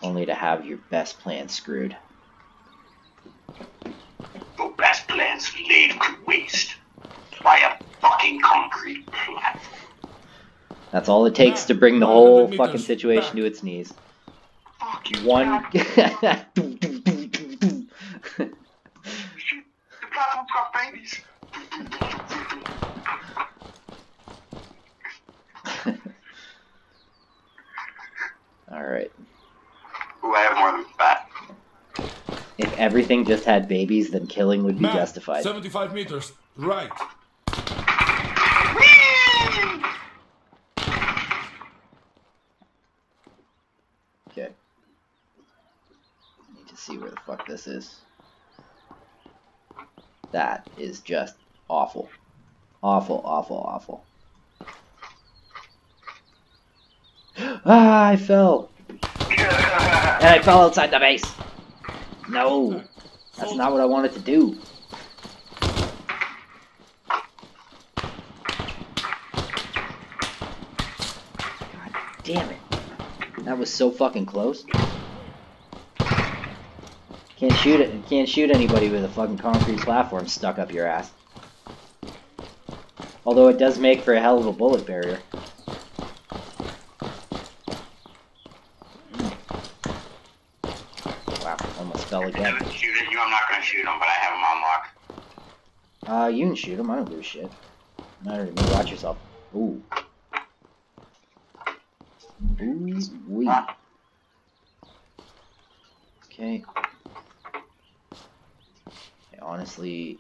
Only to have your best plan screwed. Your best plans laid to waste by a fucking concrete platform. That's all it takes to bring the whole fucking situation to its knees. Fuck you, One. Dad. The platform's got babies. Alright. Ooh, I have more than that. If everything just had babies, then killing would be justified. 75 meters. Right. Okay. Need to see where the fuck this is. That is just awful. Awful, awful, awful. ah, I fell. And I fell outside the base. No, that's not what I wanted to do. God damn it. That was so fucking close. Can't shoot it. Can't shoot anybody with a fucking concrete platform stuck up your ass. Although it does make for a hell of a bullet barrier. Wow, almost fell I'm again. shoot at you. I'm not gonna shoot him, but I have him on lock. Uh, you can shoot him. I don't give a shit. Matter to me. Watch yourself. Ooh. Ooh wee. Okay. I honestly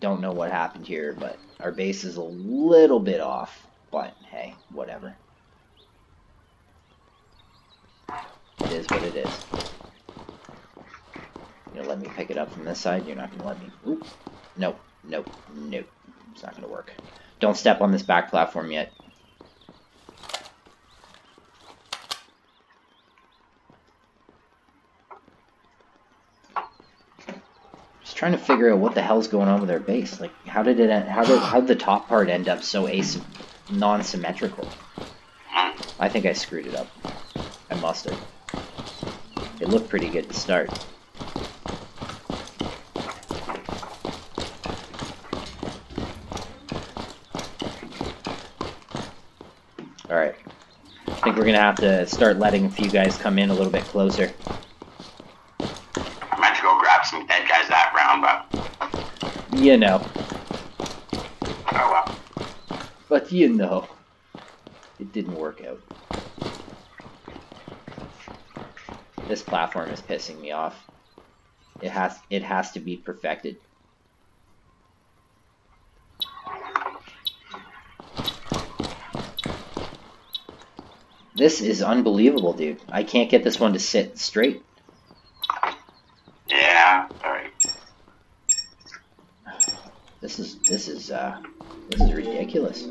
don't know what happened here, but our base is a little bit off. But hey, whatever. It is what it is. Gonna let me pick it up from this side? You're not gonna let me. Oop. Nope. Nope. Nope. It's not gonna work. Don't step on this back platform yet. Just trying to figure out what the hell's going on with our base. Like, how did it? How did how did the top part end up so asym non-symmetrical? I think I screwed it up. I must have. It looked pretty good to start. Alright. I think we're gonna have to start letting a few guys come in a little bit closer. I meant to go grab some dead guys that round, but You know. oh well. But you know. It didn't work out. This platform is pissing me off. It has it has to be perfected. This is unbelievable, dude. I can't get this one to sit straight. Yeah. All right. This is this is uh this is ridiculous.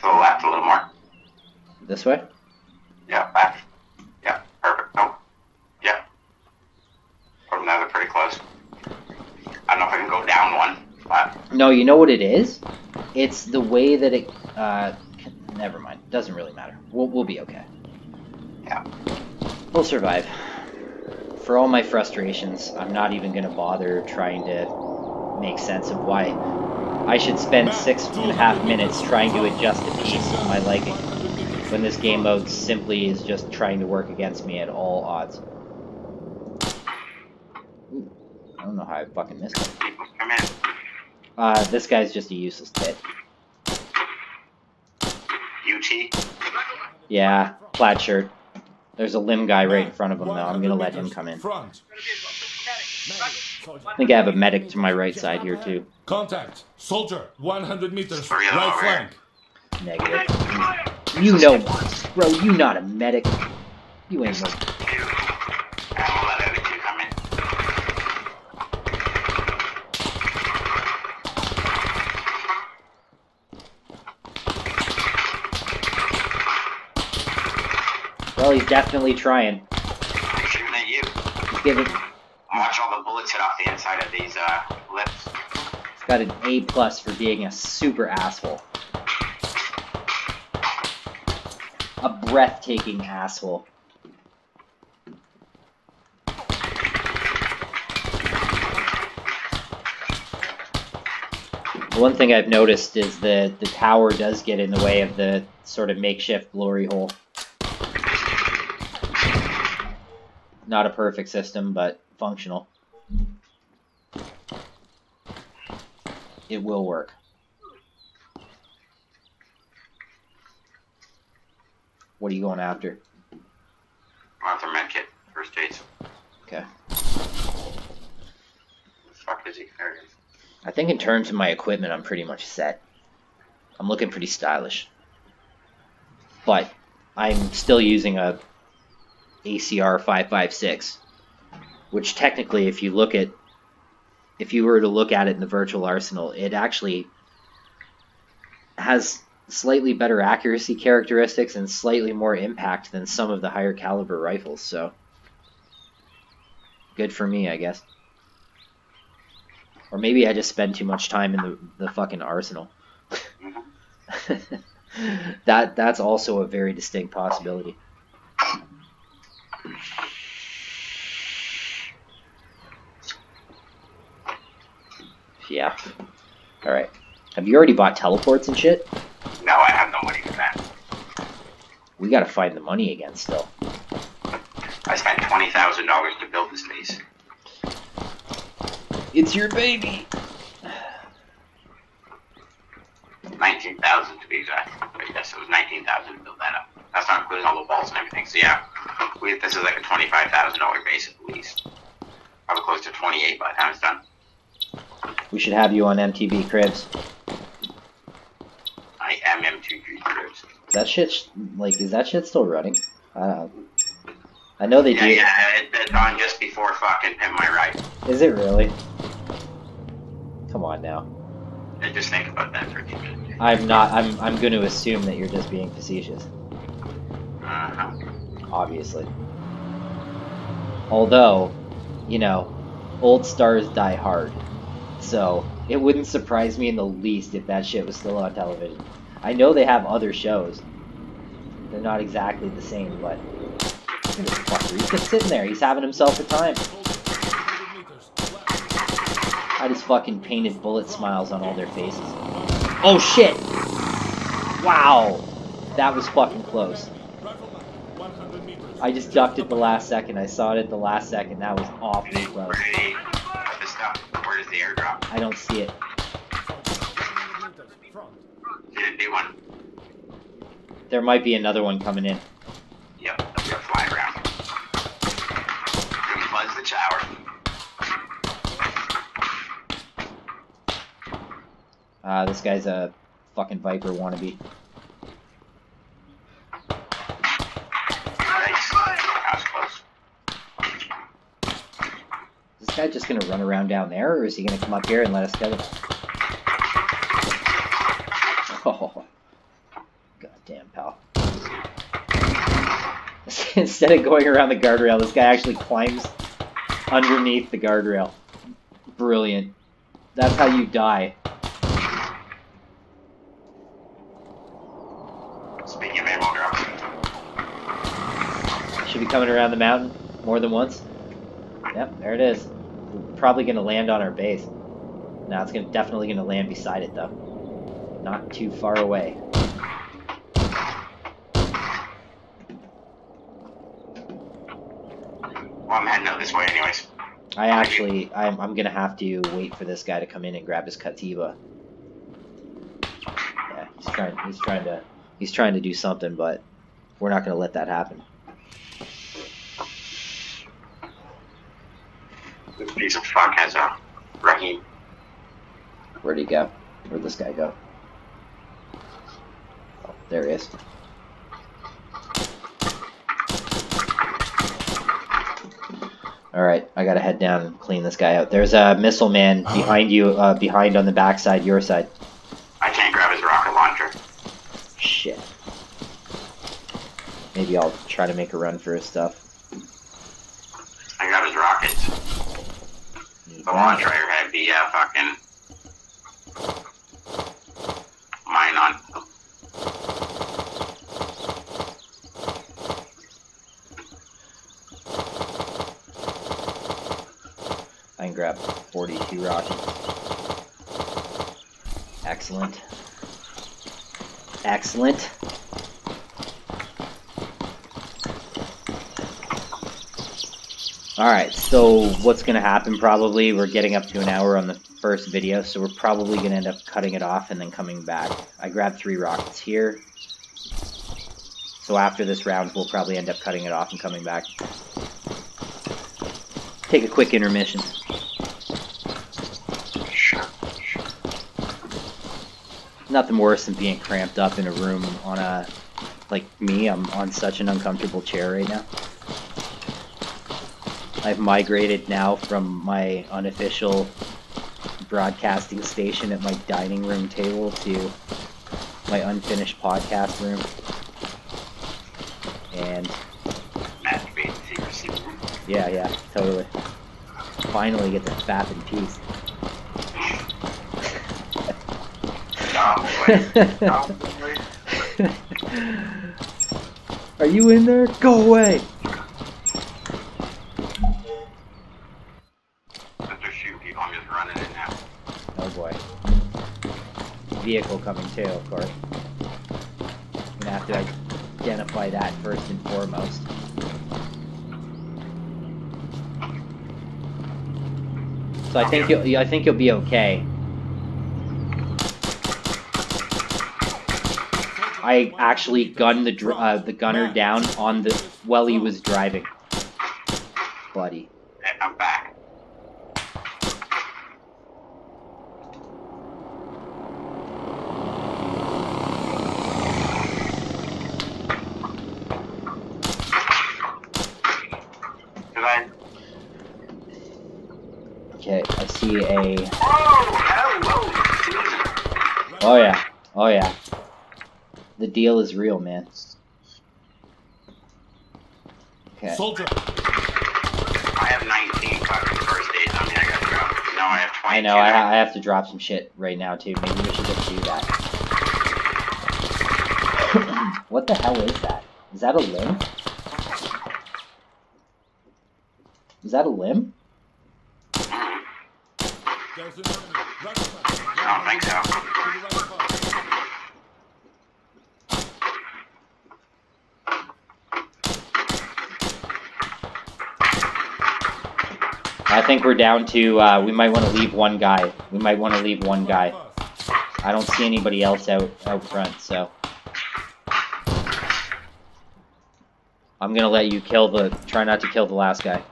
The left a little more. This way? Yeah, back. Yeah, perfect. Nope. Yeah. From there, they're pretty close. I don't know if I can go down one, but No, you know what it is? It's the way that it. Uh, c- never mind. Doesn't really matter. We'll we'll be okay. yeah. We'll survive. For all my frustrations, I'm not even gonna bother trying to make sense of why I should spend six and a half minutes trying to adjust a piece to my liking, when this game mode simply is just trying to work against me at all odds. Ooh, I don't know how I fucking missed it. People come in. Uh, this guy's just a useless tit. UT. Yeah, plaid shirt. There's a limb guy right in front of him, though. I'm gonna let him come in. I think I have a medic to my right side here, too. Contact. Soldier. 100 meters. Three of them Right flank. Negative. You know, bro, you not a medic. You ain't no. Two. And we'll let the other two come in. Well, he's definitely trying. I'm shooting at you. He's giving. Watch all the bullets hit off the inside of these uh, lips. He's got an A plus for being a super asshole. A breathtaking asshole. One thing I've noticed is that the tower does get in the way of the sort of makeshift glory hole. Not a perfect system, but functional. It will work. What are you going after? Arthur medkit. First aids. Okay. The fuck is he? There he is. I think in terms of my equipment, I'm pretty much set. I'm looking pretty stylish. But I'm still using a ACR 556, which technically, if you look at, if you were to look at it in the virtual arsenal, it actually has slightly better accuracy characteristics and slightly more impact than some of the higher caliber rifles. So, good for me, I guess. Or maybe I just spend too much time in the, the fucking arsenal. Mm-hmm. that that's also a very distinct possibility. Yeah. All right. Have you already bought teleports and shit? No, I have no money for that. We gotta find the money again still. I spent twenty thousand dollars to build this base. It's your baby. Nineteen thousand to be exact. But yes, it was nineteen thousand to build that up. That's not including all the walls and everything. So yeah, we, this is like a twenty-five thousand dollar base at least. Probably close to twenty-eight by the time it's done. We should have you on MTV Cribs. I am M2 Cribs. That shit like is that shit still running? I don't know. I know they Yeah, do. yeah, it, it's on just before fucking Pimp My Ride. Is it really? Come on now. And just think about that for a few minutes. I'm not. I'm. I'm going to assume that you're just being facetious. Uh-huh. Obviously. Although, you know, old stars die hard. So it wouldn't surprise me in the least if that shit was still on television. I know they have other shows. They're not exactly the same, but. He's just sitting there. He's having himself a time. Soldier, 100 meters. Left. I just fucking painted bullet smiles on all their faces. Oh shit! Wow! That was fucking close. Rifleman, 100 meters. I just ducked at the last second. I saw it at the last second. That was awfully close. Where did he put this stuff? Where does the airdrop? I don't see it. Soldier, 100 meters. Front. Didn't do one. There might be another one coming in. Yep, gonna fly around. Buzz the tower. Uh, this guy's a fucking Viper wannabe. Guy just gonna run around down there, or is he gonna come up here and let us get him? Oh, goddamn pal. Instead of going around the guardrail, this guy actually climbs underneath the guardrail. Brilliant. That's how you die. Speaking of ammo drops, Should be coming around the mountain more than once. Yep, there it is. Probably gonna land on our base. No, it's gonna definitely gonna land beside it though. Not too far away. well, I'm heading out this way anyways. I actually, I'm, I'm gonna have to wait for this guy to come in and grab his Katiba. Yeah, he's trying, he's trying to, he's trying to do something, but we're not gonna let that happen. This piece of fuck has a Rahim. Where'd he go? Where'd this guy go? Oh, there he is. Alright, I gotta head down and clean this guy out. There's a missile man behind you, uh, behind on the backside, your side. I can't grab his rocket launcher. Shit. Maybe I'll try to make a run for his stuff. I got his rockets. The launcher had the uh, fucking mine on. I can grab 42 rockets. Excellent. Excellent. Alright, so what's going to happen probably, we're getting up to an hour on the first video, so we're probably going to end up cutting it off and then coming back. I grabbed three rockets here. So after this round, we'll probably end up cutting it off and coming back. Take a quick intermission. Nothing worse than being cramped up in a room on a like me i'm on such an uncomfortable chair right now i've migrated now from my unofficial broadcasting station at my dining room table to my unfinished podcast room and Masturbate secrecy. yeah yeah totally finally get to fap in peace. Are you in there? Go away! Mr. Shoot people, I'm just running it now. Oh boy. Vehicle coming too, of course. I'm Gonna have to identify that first and foremost. So I think you'll, I think you'll be okay. I actually gunned the uh, the gunner down on the while he was driving. Buddy. Hey, I'm back. Cause I. Okay, I see a. Whoa! Hello! Oh yeah. Oh yeah. The deal is real, man. Okay. Soldier. I have 19 fucking first aids on me. I gotta go. No, I have 20. I know. I, ha- I have to drop some shit right now too. Maybe we should just do that. what the hell is that? Is that a limb? Is that a limb? There's an enemy. Right side. I don't think so. To the right side. I think we're down to. Uh, we might want to leave one guy. We might want to leave one guy. I don't see anybody else out out front, so I'm gonna let you kill the. Try not to kill the last guy.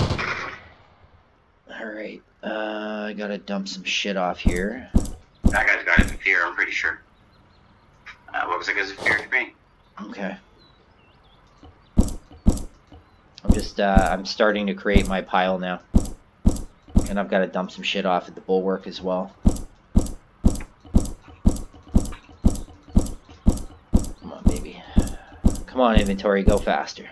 All right. Uh, I gotta dump some shit off here. That guy's got a fear, I'm pretty sure. Uh, what was it? Of fear to me? Okay. I'm just. Uh, I'm starting to create my pile now, and I've got to dump some shit off at the bulwark as well. Come on, baby. Come on, inventory, go faster.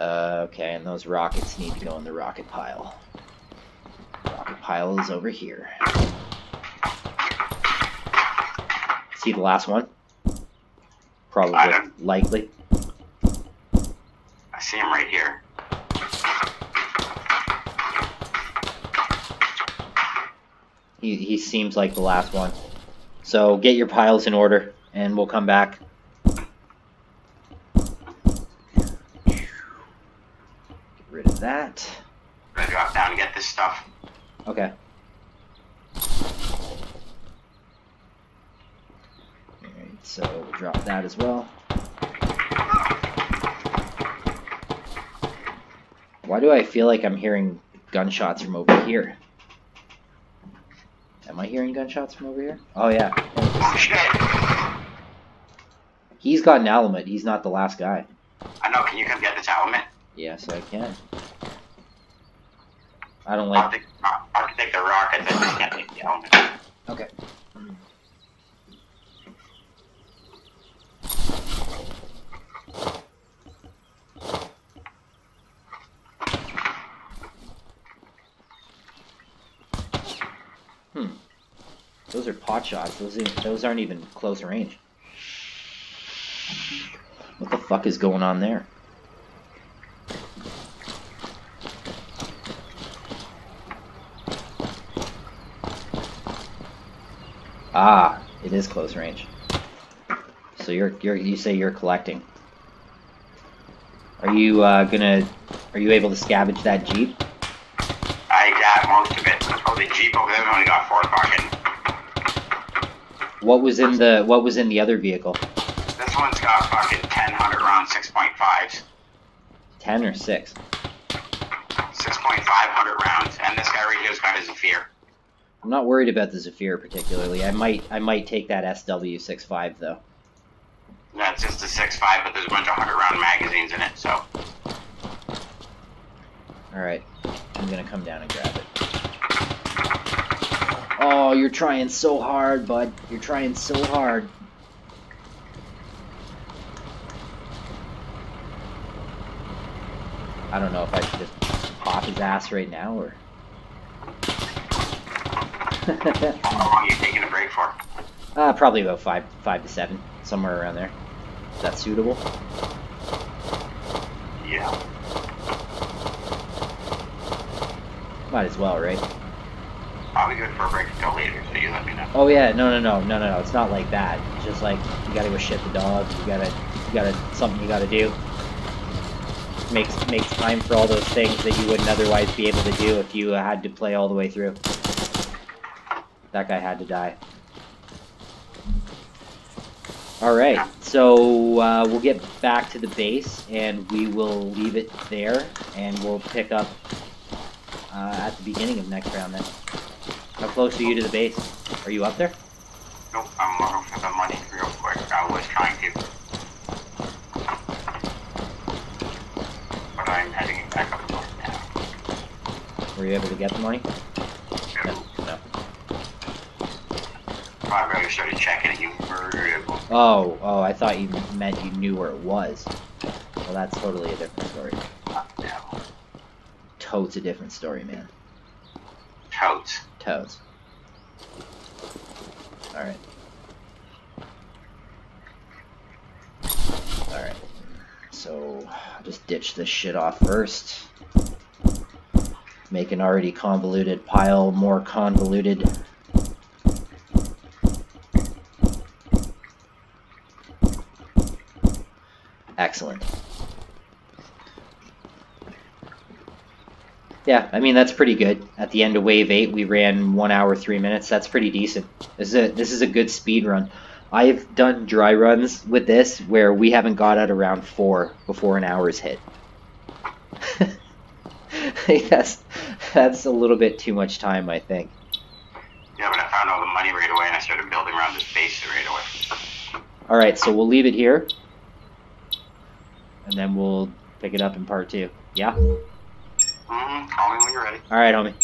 Uh, okay, and those rockets need to go in the rocket pile. Rocket pile is over here. See the last one? Probably, likely. See him right here. He, he seems like the last one. So get your piles in order, and we'll come back. Get rid of that. Gonna drop down and get this stuff. Okay. Alright, so we'll drop that as well. Why do I feel like I'm hearing gunshots from over here? Am I hearing gunshots from over here? Oh yeah. Shit! He's got an element. He's not the last guy. I know, can you come get this element? Yes, I can. I don't I'll like. take, I'll I'll take the rockets, I just can't take the element. Okay. Those are pot shots. Those ain't- those aren't even close range. What the fuck is going on there? Ah, it is close range. So you're you're you say you're collecting. Are you uh, gonna? Are you able to scavenge that jeep? What was in the What was in the other vehicle? This one's got fucking 10 100 round 6.5s. Ten or six? 6.5 rounds. And this guy right here's got his Zafir. I'm not worried about the Zafir particularly. I might I might take that SW65 though. That's just a 6.5, but there's a bunch of 100 round magazines in it, so. All right, I'm gonna come down and grab it. Oh, you're trying so hard, bud. You're trying so hard. I don't know if I should just pop his ass right now or. How long are you taking a break for? uh, probably about five, five to seven, somewhere around there. Is that suitable? Yeah. Might as well, right? I'll be good for a break until later, so you let me know. Oh yeah, no, no, no, no, no, no. It's not like that. It's just like you gotta go shit the dog. You gotta, you gotta something you gotta do. Makes makes time for all those things that you wouldn't otherwise be able to do if you had to play all the way through. That guy had to die. All right, so uh, we'll get back to the base and we will leave it there, and we'll pick up uh, at the beginning of next round then. How close are you to the base? Are you up there? Nope, I'm looking for the money real quick. I was trying to. But I'm heading back up north now. Were you able to get the money? No. No. I started checking it, you murdered Oh, oh, I thought you meant you knew where it was. Well, that's totally a different story. No. Totes a different story, man. Totes. Totes. Alright. Alright. So, I'll just ditch this shit off first. Make an already convoluted pile more convoluted. Excellent. Yeah, I mean that's pretty good. At the end of wave eight, we ran one hour three minutes. That's pretty decent. This is a this is a good speed run. I've done dry runs with this where we haven't got out around four before an hour's hit. I that's that's a little bit too much time. I think. Yeah, but I found all the money right away and I started building around this base right away. All right, so we'll leave it here, and then we'll pick it up in part two. Yeah. Mm-hmm. Call me when you're ready. All right, homie.